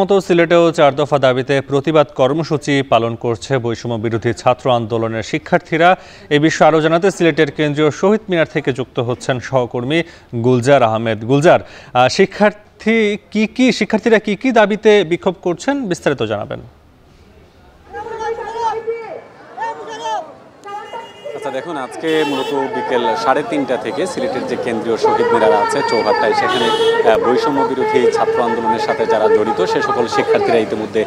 মতো সিলেটেও চার দফা দাবিতে প্রতিবাদ কর্মসূচি পালন করছে বৈষম্য বিরোধী ছাত্র আন্দোলনের শিক্ষার্থীরা। এ বিষয়ে আরও জানাতে সিলেটের কেন্দ্রীয় শহীদ মিনার থেকে যুক্ত হচ্ছেন সহকর্মী গুলজার আহমেদ। গুলজার শিক্ষার্থী কি কি শিক্ষার্থীরা কি কি দাবিতে বিক্ষোভ করছেন বিস্তারিত জানাবেন। আচ্ছা দেখুন, আজকে মূলত বিকেল সাড়ে তিনটা থেকে সিলেটের যে কেন্দ্রীয় শহীদ মিনার আছে, চৌহাট্টায় সেখানে বৈষম্য বিরোধী ছাত্র আন্দোলনের সাথে যারা জড়িত, সে সকল শিক্ষার্থীরা ইতিমধ্যে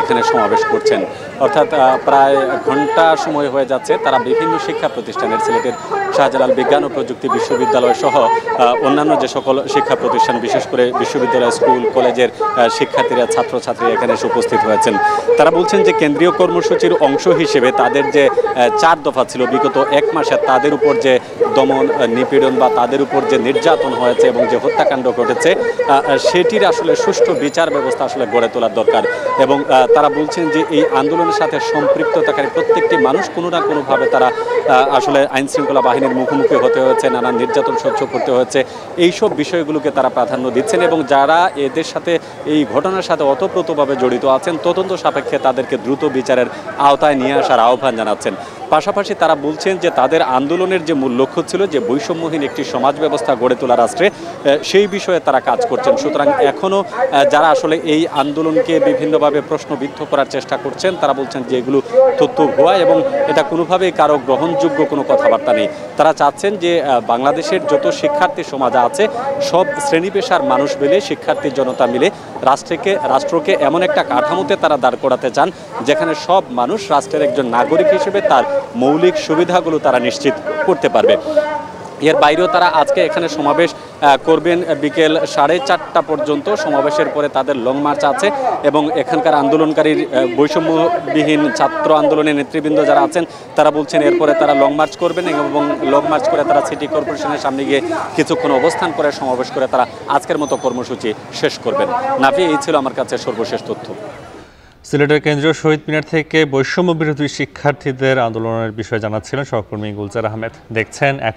এখানে সমাবেশ করছেন। অর্থাৎ প্রায় ঘণ্টা সময় হয়ে যাচ্ছে, তারা বিভিন্ন শিক্ষা প্রতিষ্ঠানের সিলেটের শাহজালাল বিজ্ঞান ও প্রযুক্তি বিশ্ববিদ্যালয় সহ অন্যান্য যে সকল শিক্ষা প্রতিষ্ঠান, বিশেষ করে বিশ্ববিদ্যালয়, স্কুল, কলেজের শিক্ষার্থীরা, ছাত্রছাত্রী এখানে এসে উপস্থিত হয়েছেন। তারা বলছেন যে কেন্দ্রীয় কর্মসূচির অংশ হিসেবে তাদের যে চার দফা ছিল, বিগত এক মাসে তাদের উপর যে দমন নিপীড়ন বা তাদের উপর যে নির্যাতন হয়েছে এবং যে হত্যাকাণ্ড ঘটেছে সেটির আসলে সুষ্ঠু বিচার ব্যবস্থা আসলে গড়ে তোলার দরকার। এবং তারা বলছেন যে এই আন্দোলনের সাথে সম্পৃক্ততাকারী প্রত্যেকটি মানুষ কোনো না কোনোভাবে তারা আসলে আইন শৃঙ্খলা বাহিনীর মুখোমুখি হতে হয়েছে নানা নির্যাতন সহ্য করতে হয়েছে। এইসব বিষয়গুলোকে তারা প্রাধান্য দিচ্ছেন এবং যারা এদের সাথে এই ঘটনার সাথে অতপ্রতভাবে জড়িত আছেন, তদন্ত সাপেক্ষে তাদেরকে দ্রুত বিচারের আওতায় নিয়ে আসার আহ্বান জানাচ্ছেন। পাশাপাশি তারা বলছেন যে তাদের আন্দোলনের যে মূল লক্ষ্য ছিল যে বৈষম্যহীন একটি সমাজ ব্যবস্থা গড়ে তোলা রাষ্ট্রে সেই বিষয়ে তারা কাজ করছেন। সুতরাং এখনও যারা আসলে এই আন্দোলনকে বিভিন্নভাবে প্রশ্নবিদ্ধ করার চেষ্টা করছেন, তারা বলছেন যে এগুলো তথ্য ভুয়া এবং এটা কোনোভাবেই কারও গ্রহণযোগ্য কোনো কথাবার্তা নেই। তারা চাচ্ছেন যে বাংলাদেশের যত শিক্ষার্থী সমাজ আছে, সব শ্রেণি পেশার মানুষ মিলে, শিক্ষার্থী জনতা মিলে রাষ্ট্রকে রাষ্ট্রকে এমন একটা কাঠামোতে তারা দাঁড় করাতে চান, যেখানে সব মানুষ রাষ্ট্রের একজন নাগরিক হিসেবে তার মৌলিক সুবিধাগুলো তারা নিশ্চিত করতে পারবে। এর বাইরেও তারা আজকে এখানে সমাবেশ করবেন বিকেল সাড়ে চারটা পর্যন্ত। সমাবেশের পরে তাদের লং মার্চ আছে এবং এখানকার আন্দোলনকারীর বৈষম্যবিহীন ছাত্র আন্দোলনের নেতৃবৃন্দ যারা আছেন, তারা বলছেন এরপরে তারা লং মার্চ করবেন এবং লং মার্চ করে তারা সিটি কর্পোরেশনের সামনে গিয়ে কিছুক্ষণ অবস্থান করে সমাবেশ করে তারা আজকের মতো কর্মসূচি শেষ করবেন। নাভি এই ছিল আমার কাছে সর্বশেষ তথ্য। সিলেটের কেন্দ্রীয় শহীদ মিনার থেকে বৈষম্য বিরোধী শিক্ষার্থীদের আন্দোলনের বিষয়ে জানাচ্ছিলেন সহকর্মী গুলজার আহমেদ। দেখছেন এক